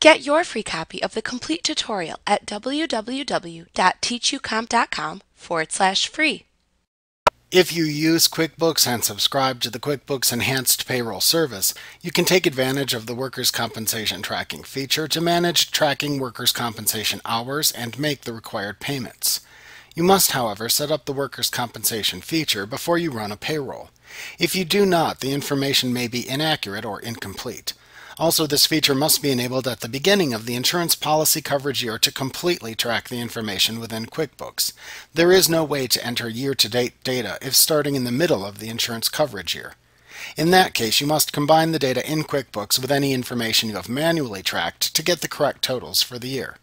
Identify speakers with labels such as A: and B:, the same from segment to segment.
A: Get your free copy of the complete tutorial at www.teachucomp.com forward slash free.
B: If you use QuickBooks and subscribe to the QuickBooks Enhanced Payroll service, you can take advantage of the Workers' Compensation Tracking feature to manage tracking workers' compensation hours and make the required payments. You must, however, set up the Workers' Compensation feature before you run a payroll. If you do not, the information may be inaccurate or incomplete. Also, this feature must be enabled at the beginning of the insurance policy coverage year to completely track the information within QuickBooks. There is no way to enter year-to-date data if starting in the middle of the insurance coverage year. In that case, you must combine the data in QuickBooks with any information you have manually tracked to get the correct totals for the year.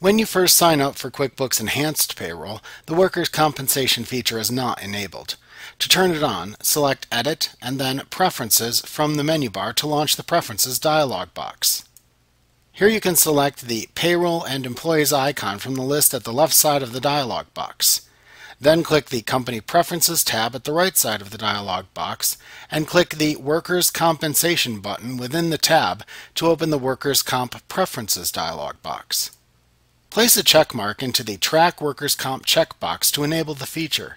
B: When you first sign up for QuickBooks Enhanced Payroll, the Workers' Compensation feature is not enabled. To turn it on, select Edit and then Preferences from the menu bar to launch the Preferences dialog box. Here you can select the Payroll and Employees icon from the list at the left side of the dialog box. Then click the Company Preferences tab at the right side of the dialog box and click the Workers' Compensation button within the tab to open the Workers' Comp Preferences dialog box. Place a check mark into the Track Workers' Comp checkbox to enable the feature.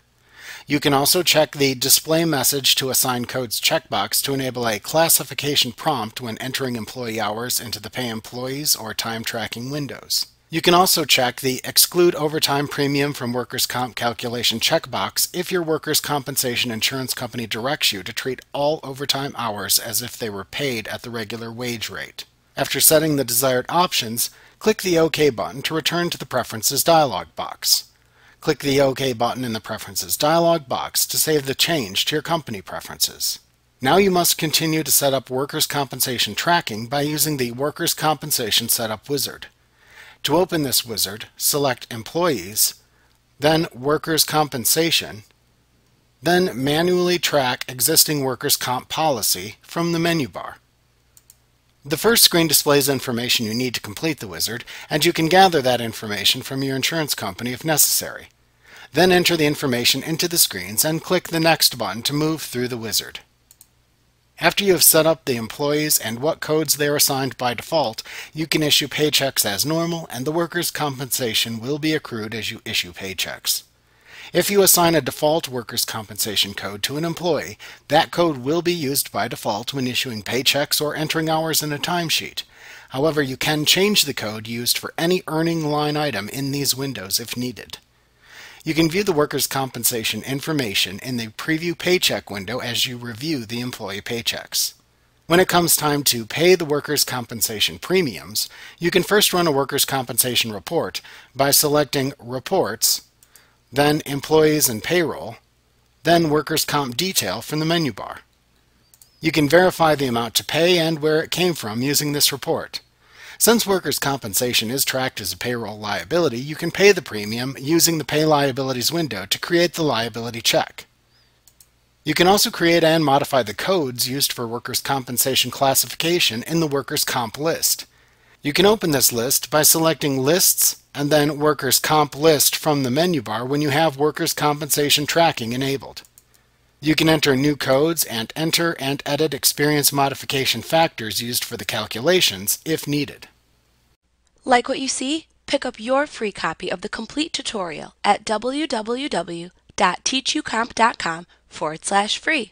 B: You can also check the Display Message to Assign Codes checkbox to enable a classification prompt when entering employee hours into the Pay Employees or Time Tracking windows. You can also check the Exclude Overtime Premium from Workers' Comp Calculation checkbox if your workers' compensation insurance company directs you to treat all overtime hours as if they were paid at the regular wage rate. After setting the desired options, click the OK button to return to the Preferences dialog box. Click the OK button in the Preferences dialog box to save the change to your company preferences. Now you must continue to set up workers' compensation tracking by using the Workers' Compensation Setup wizard. To open this wizard, select Employees, then Workers' Compensation, then manually track existing workers' comp policy from the menu bar. The first screen displays information you need to complete the wizard, and you can gather that information from your insurance company if necessary. Then enter the information into the screens and click the Next button to move through the wizard. After you have set up the employees and what codes they are assigned by default, you can issue paychecks as normal and the workers' compensation will be accrued as you issue paychecks. If you assign a default workers' compensation code to an employee, that code will be used by default when issuing paychecks or entering hours in a timesheet. However, you can change the code used for any earning line item in these windows if needed. You can view the workers' compensation information in the Preview Paycheck window as you review the employee paychecks. When it comes time to pay the workers' compensation premiums, you can first run a workers' compensation report by selecting Reports then Employees and Payroll, then Workers' Comp Detail from the menu bar. You can verify the amount to pay and where it came from using this report. Since workers' compensation is tracked as a payroll liability, you can pay the premium using the Pay Liabilities window to create the liability check. You can also create and modify the codes used for workers' compensation classification in the workers' comp list. You can open this list by selecting Lists and then Workers' Comp List from the menu bar when you have Workers' Compensation Tracking enabled. You can enter new codes and enter and edit experience modification factors used for the calculations if needed.
A: Like what you see? Pick up your free copy of the complete tutorial at www.teachucomp.com forward slash free.